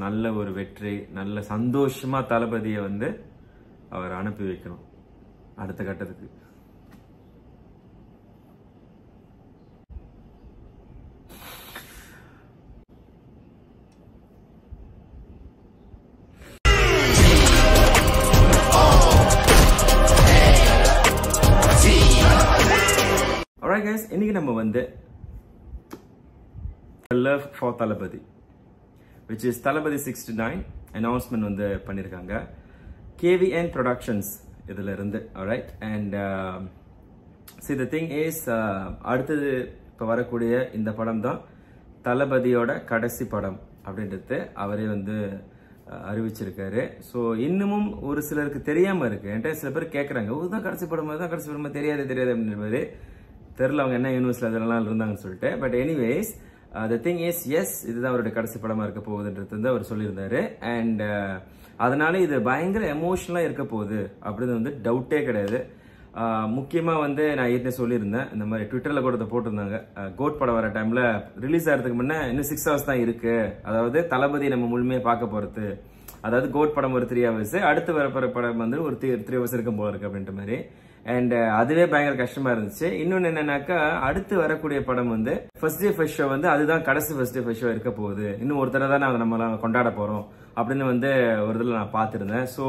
நல்ல ஒரு வெற்றி நல்ல சந்தோஷமா தளபதியை வந்து அவர் அனுப்பி வைக்கணும். அடுத்த கட்டத்துக்கு. இன்னைக்கு நம்ம வந்து love for Thalapathy. Which is Thalapathy sixty nine announcement வந்து பண்ணியிருக்காங்க கேவிஎன் ப்ரொடக்ஷன்ஸ் இதில் இருந்து right and see the thing is அடுத்தது இப்போ வரக்கூடிய இந்த படம் தான் தளபதியோட கடைசி படம் அப்படின்றது அவரே வந்து அறிவிச்சிருக்காரு. ஸோ இன்னமும் ஒரு சிலருக்கு தெரியாம இருக்கு. என்கிட்ட சில பேர் கேட்குறாங்க இதுதான் கடைசி படம்? தான் கடைசி படமா? தெரியாது தெரியாது அப்படின்ற மாதிரி. தெரில அவங்க என்ன யூனிவர்ஸில் அதெல்லாம் இருந்தாங்கன்னு சொல்லிட்டு. But anyways the thing is is இதுதான் அவருடைய கடைசி படமா இருக்க போகுதுன்றது வந்து அவர் சொல்லியிருந்தாரு. அண்ட் uh, அதனால இது பயங்கர எமோஷனலா இருக்க போகுது அப்படின்னு வந்து டவுட்டே கிடையாது. முக்கியமாக முக்கியமா வந்து நான் ஏற்கனவே சொல்லியிருந்தேன். இந்த மாதிரி ட்விட்டர்ல கூட இதை போட்டிருந்தாங்க. Uh, கோட் படம் வர டைம்ல ரிலீஸ் ஆகிறதுக்கு முன்னே இன்னும் சிக்ஸ் ஹவர்ஸ் தான் இருக்கு. அதாவது தளபதி நம்ம முழுமையாக பார்க்க போறது. அதாவது கோட் படம் ஒரு த்ரீ ஹவர்ஸ் அடுத்து வரப்போகிற படம் வந்து ஒரு த்ரீ த்ரீ ஹவர்ஸ் இருக்கும் போல இருக்கு அப்படின்ற மாதிரி. அண்ட் uh, அதுவே பயங்கர கஷ்டமா இருந்துச்சு. இன்னொன்னு என்னன்னாக்கா அடுத்து வரக்கூடிய படம் வந்து ஃபர்ஸ்ட் டே ஃபர்ஸ்ட் ஷோ வந்து அதுதான் கடைசி ஃபர்ஸ்ட் டே ஃபர்ஸ்ட் ஷோ இருக்க போகுது. இன்னும் ஒரு தடவை தான் நாங்கள் நம்ம கொண்டாட போறோம் அப்படின்னு வந்து ஒரு இதில் நான் பார்த்துருந்தேன். ஸோ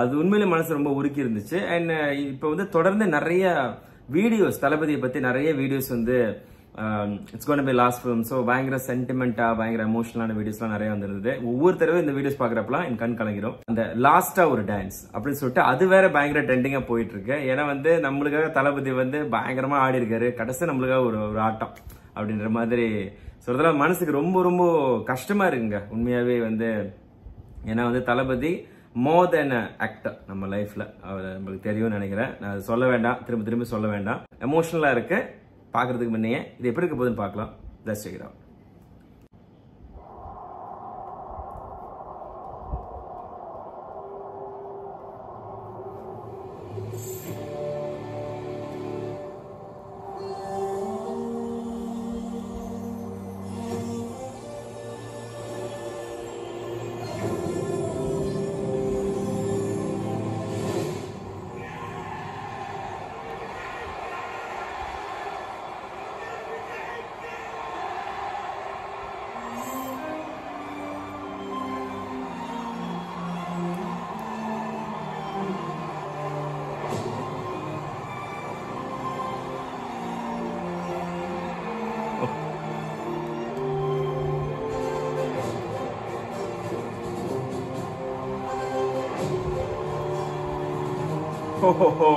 அது உண்மையிலே மனசு ரொம்ப உருக்கி இருந்துச்சு. அண்ட் uh, இப்போ வந்து தொடர்ந்து நிறைய வீடியோஸ் தளபதியை பத்தி நிறைய வீடியோஸ் வந்து it's gonna be last film so பயங்கர சென்டிமெண்டா பயங்கர எமோஷனலான வீடியோஸ்லாம் நிறைய வந்திருந்தது. ஒவ்வொரு தடவை இந்த வீடியோஸ் பார்க்குறப்பலாம் என் கண் கலங்கிடும் அந்த லாஸ்டா ஒரு டான்ஸ் அப்படின்னு சொல்லிட்டு அது வேற பயங்கர ட்ரெண்டிங்கா போயிட்டு இருக்கு ஏன்னா வந்து நம்மளுக்காக தளபதி வந்து பயங்கரமா ஆடி இருக்காரு கடைசி நம்மளுக்காக ஒரு ஒரு ஆட்டம் அப்படின்ற மாதிரி சொல்றதுல மனசுக்கு ரொம்ப ரொம்ப கஷ்டமா இருக்குங்க. உண்மையாவே வந்து ஏன்னா வந்து தளபதி மோர் தென் ஆக்டர் நம்ம லைஃப்ல அவர் நம்மளுக்கு தெரியும்னு நினைக்கிறேன். நான் அது சொல்ல வேண்டாம். திரும்ப திரும்ப சொல்ல வேண்டாம். எமோஷனலா இருக்கு. பார்க்கறதுக்கு முன்னையே இது எப்படி இருக்க போகுதுன்னு பார்க்கலாம். தட்ஸ் செக் இட் ஓஹோ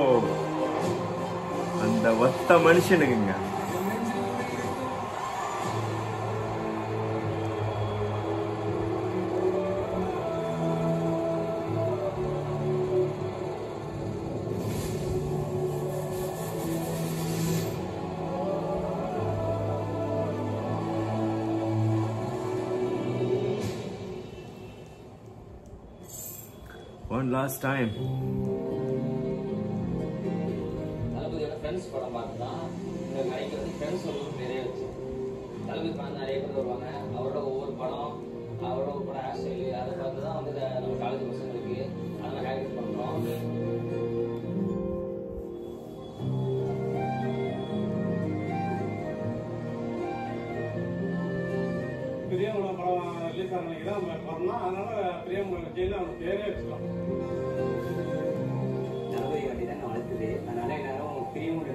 அந்த ஒத்த மனுஷனுக்குங்க ஒன் லாஸ்ட் டைம் தான் அவங்க அதனால பிரியமுடன் ஜெயில அவன் பேரே வச்சுக்கலாம். தளபதி வண்டி தான் வளர்த்துது அதனால எல்லாரும் பிரியமுட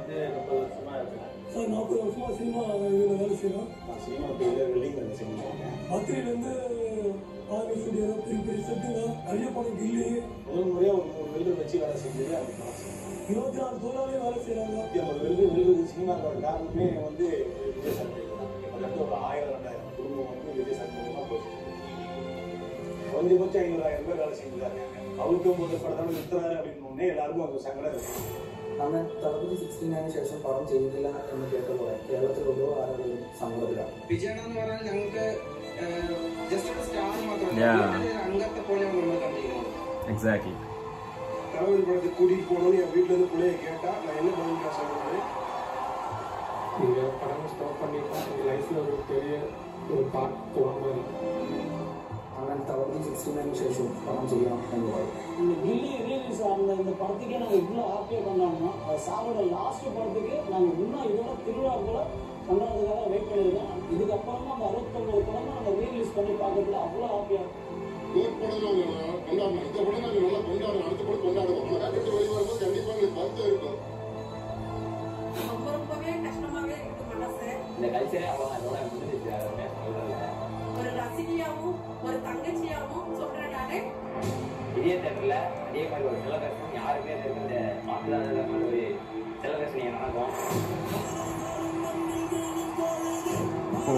வந்து முப்பது வருஷமா சார் நாற்பது வருஷமா சினிமா இதில் வேலை செய்யணும் நான் சினிமா ஃபீல்டில் வெல்டிங் வேலை செஞ்சேன் பத்திரிலேருந்து ஆர்மி ஸ்டுடியோ பெரிய பெரிய செட்டுங்க நிறைய படம் கில்லி முதல் முறையாக ஒரு மூணு வெல்டர் வச்சு வேலை செஞ்சது அந்த இருபத்தி நாலு வேலை செய்கிறாங்க நூற்றி ஐம்பது வெல்டர் விழுது சினிமாவோட காரணமே வந்து விஜய் சார் ஒரு ஆயிரம் ரெண்டாயிரம் குடும்பம் வந்து விஜய் சார் மூலமாக போச்சு குறைஞ்சபட்சம் ஐநூறாயிரம் பேர் வேலை செஞ்சுதான் அவருக்கு அவருக்கும் ஒரு நிறுத்துறாரு அப்படின்னு எல்லாருக்கும் சங்கடம் இருக்கு. അന്ന് തളപതി സിക്സ്റ്റി ശേഷം പടം ചെയ്യുന്നില്ല എന്ന് കേട്ടപ്പോൾ കേരളത്തിലുള്ള ആളുകളും സമ്മതത്തിലാണ് വിജയണ്ണ എന്ന് പറഞ്ഞാൽ ഞങ്ങൾക്ക് ജസ്റ്റ് ഒരു സ്റ്റാർ മാത്രമല്ല Yeah. വീട്ടിലെ ഒരു അംഗത്തെ പോലെയാണ് നമ്മൾ കണ്ടിരിക്കുന്നത് எக்ஸாக்ட்லி தளபதி படத்துக்கு கூட்டிகிட்டு போகணும்னு என் வீட்டில் இருந்து பிள்ளைய கேட்டால் நான் என்ன பதில் சொல்றது நீங்கள் படம் ஸ்டாப் பண்ணிட்டா எங்கள் லைஃப்பில் ஒரு பெரிய ஒரு பார்ட் போன மாதிரி அவன் தவறு சிக்ஸ்டி நைன் சேஷன் படம் செய்யும் இந்த கில்லி ரிலீஸ் அந்த இந்த படத்துக்கே நாங்கள் இவ்வளோ ஹாப்பியாக பண்ணோம்னா சாரோட லாஸ்ட் படத்துக்கு நாங்கள் இன்னும் இதோட திருவிழா கூட கொண்டாடுறதுக்காக வெயிட் பண்ணியிருக்கேன் இதுக்கப்புறமா அந்த அறுபத்தொம்பது படமும் நாங்கள் ரீலீஸ் பண்ணி பார்க்கறதுல அவ்வளோ ஹாப்பியாக ரொம்ப ரொம்பவே கஷ்டமாகவே இருக்கு மனசு. இந்த கல்ச்சரே அவ்வளோ அதோட முடிஞ்சிச்சு சொல்றதுல ஒரு தங்கச்சியாவும் சொல்றேன் நானு. இதே தேட்டர்ல அதே மாதிரி ஒரு செலவேஷன் யாருமே இந்த மாதிரி ஒரு இங்க நடக்கும் ஓ.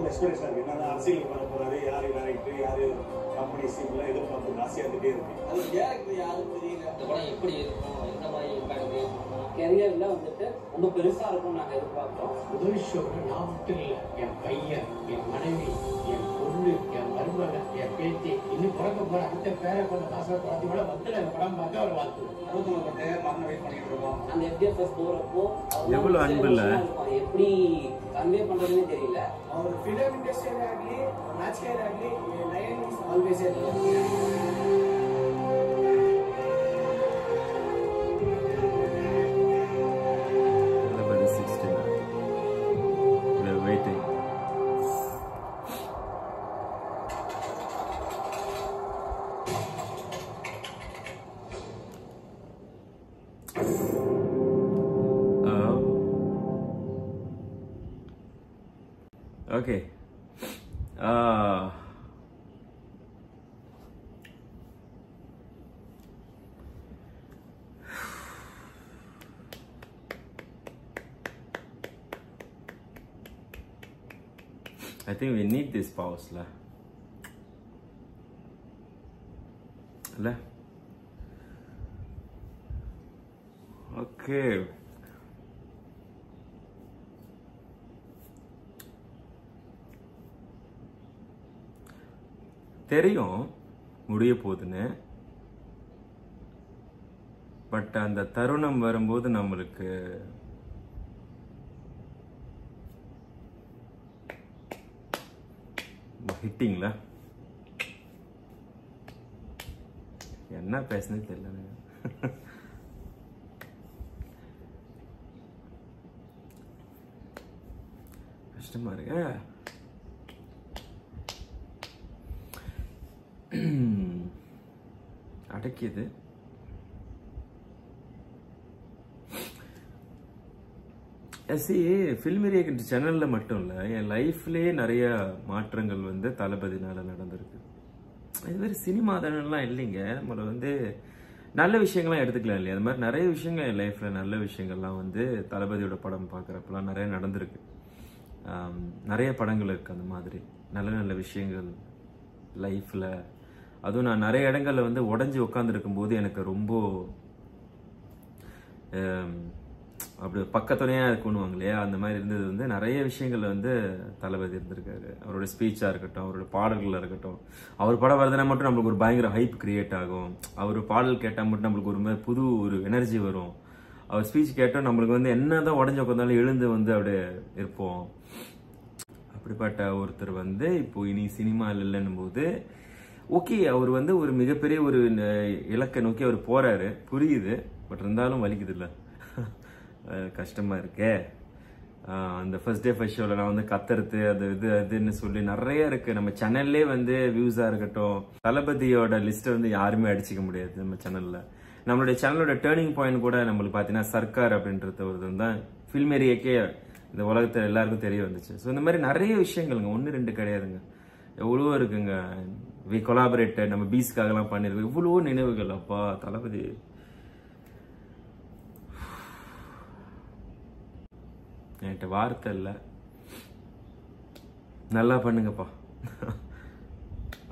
எக்ஸ்பெக்டேஷன் இருக்கு என்னன்னா அரசியல் பண்ண போறாரு யாரு டேரக்டர் யாரு கம்பெனி சீன்லாம் எதிர்பார்ப்பு ஜாஸ்தியா இருந்துட்டே இருக்கு. அது டேரக்டர் யாரும் தெரியல? இந்த படம் எப்படி இருக்கும்? எந்த மாதிரி கெரியரில் வந்துட்டு ரொம்ப பெருசாக இருக்கும்னு நாங்கள் எதிர்பார்க்குறோம். முதல் விஷயம் நான் மட்டும் இல்லை என் பையன் என் மனைவி என் பொண்ணு என் மருமகன் என் பேத்தி இன்னும் பிறக்க போகிற அடுத்த பேரை கொண்ட மாசம் குழந்தையோட மக்கள் அந்த படம் பார்த்து அவர் வாழ்த்து அறுபத்தொன்பது மரணம் வெயிட் பண்ணிட்டு இருக்கோம். அந்த எஃப்டிஎஃப்எஸ் போகிறப்போ எவ்வளோ அன்பு இல்லை. எப்படி கன்வே பண்ணுறதுன்னு தெரியல. அவர் ஃபிலிம் இண்டஸ்ட்ரியில் ஆகி ராஜ்கேர் ஆகி lion is always Okay. Uh, I think we need this pause lah. Lah. Okay. தெரியும் முடிய போகுதுன்னு பட் அந்த தருணம் வரும்போது நம்மளுக்கு ஹிட்டிங்களா என்ன பேசுனே தெரியல கஷ்டமா இருக்கு. அடக்கியது. சி ஃபில்மேரியன் சேனலில் மட்டும் இல்லை என் லைஃப்லேயே நிறைய மாற்றங்கள் வந்து தளபதினால் நடந்திருக்கு. இது மாதிரி சினிமா தானெல்லாம் இல்லைங்க. நம்மளை வந்து நல்ல விஷயங்கள்லாம் எடுத்துக்கலாம் இல்லையா? அது மாதிரி நிறைய விஷயங்கள் என் லைஃப்பில் நல்ல விஷயங்கள்லாம் வந்து தளபதியோட படம் பார்க்குறப்பெல்லாம் நிறைய நடந்திருக்கு. நிறைய படங்கள் இருக்குது அந்த மாதிரி. நல்ல நல்ல விஷயங்கள் லைஃப்பில் அதுவும் நான் நிறைய இடங்களில் வந்து உடஞ்சி உட்காந்துருக்கும் போது எனக்கு ரொம்ப அப்படி பக்கத்துணையாக இருக்கணுவாங்க இல்லையா அந்த மாதிரி இருந்தது வந்து நிறைய விஷயங்கள்ல வந்து தளபதி இருந்திருக்காரு. அவரோட ஸ்பீச்சாக இருக்கட்டும் அவரோட பாடல்களாக இருக்கட்டும். அவர் படம் வருதுன்னா மட்டும் நம்மளுக்கு ஒரு பயங்கர ஹைப் கிரியேட் ஆகும். அவர் பாடல் கேட்டால் மட்டும் நம்மளுக்கு ஒரு மாதிரி புது ஒரு எனர்ஜி வரும். அவர் ஸ்பீச் கேட்டால் நம்மளுக்கு வந்து என்னதான் உடஞ்ச உட்காந்தாலும் எழுந்து வந்து அப்படியே இருப்போம். அப்படிப்பட்ட ஒருத்தர் வந்து இப்போ இனி சினிமாவில் இல்லைன்னும் போது ஓகே அவர் வந்து ஒரு மிகப்பெரிய ஒரு இலக்கை நோக்கி அவர் போறாரு. புரியுது. பட் இருந்தாலும் வலிக்குது இல்லை கஷ்டமா இருக்கே. அந்த ஃபர்ஸ்ட் டே ஃபர்ஸ்ட் ஷோவில் நான் வந்து கத்துறது அது இது அதுன்னு சொல்லி நிறைய இருக்குது நம்ம சேனல்லே வந்து வியூஸாக இருக்கட்டும் தளபதியோட லிஸ்ட்டை வந்து யாருமே அடிச்சிக்க முடியாது நம்ம சேனலில் நம்மளுடைய சேனலோட டேர்னிங் பாயிண்ட் கூட நம்மளுக்கு பார்த்தீங்கன்னா சர்க்கார் அப்படின்றது ஒரு தான் ஃபில்ம் ஏரியாக்கே இந்த உலகத்தில் எல்லாருக்கும் தெரிய வந்துச்சு. ஸோ இந்த மாதிரி நிறைய விஷயங்கள்ங்க. ஒன்று ரெண்டு கிடையாதுங்க. எவ்வளோ இருக்குங்க. வி கொலாபரேட்டட் நம்ம பீஸ்க்காகலாம் பண்ணியிருக்கோம் இவ்வளோ நினைவுகள். அப்பா தளபதி. என்கிட்ட வார்த்தை இல்லை. நல்லா பண்ணுங்கப்பா.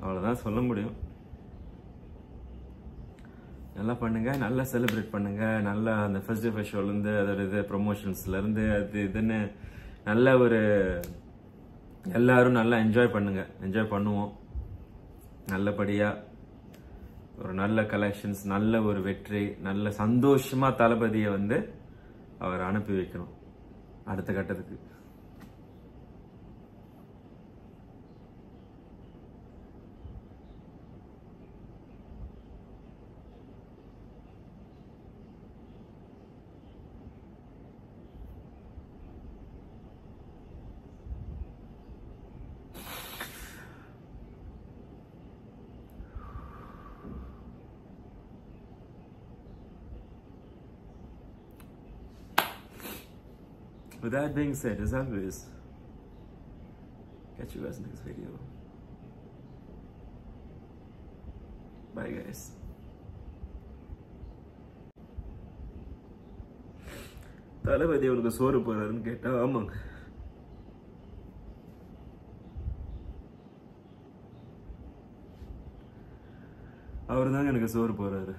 அவ்வளோதான் சொல்ல முடியும். நல்லா பண்ணுங்க நல்லா செலிப்ரேட் பண்ணுங்க. நல்லா அந்த ஃபெஸ்டிவல் ஷோலேருந்து அதோட இது ப்ரொமோஷன்ஸ்லேருந்து அது இதுன்னு நல்ல ஒரு எல்லாரும் நல்லா என்ஜாய் பண்ணுங்க. என்ஜாய் பண்ணுவோம். நல்லபடியாக ஒரு நல்ல கலெக்ஷன்ஸ் நல்ல ஒரு வெற்றி நல்ல சந்தோஷமாக தளபதியை வந்து அவர் அனுப்பி வைக்கணும். அடுத்த கட்டத்துக்கு. With that being said, as always, catch you guys next video. Bye guys. தளபதி அவனுக்கு சோறு போறாருன்னு கேட்டா ஆமாங்க அவர் தாங்க எனக்கு சோறு போறாரு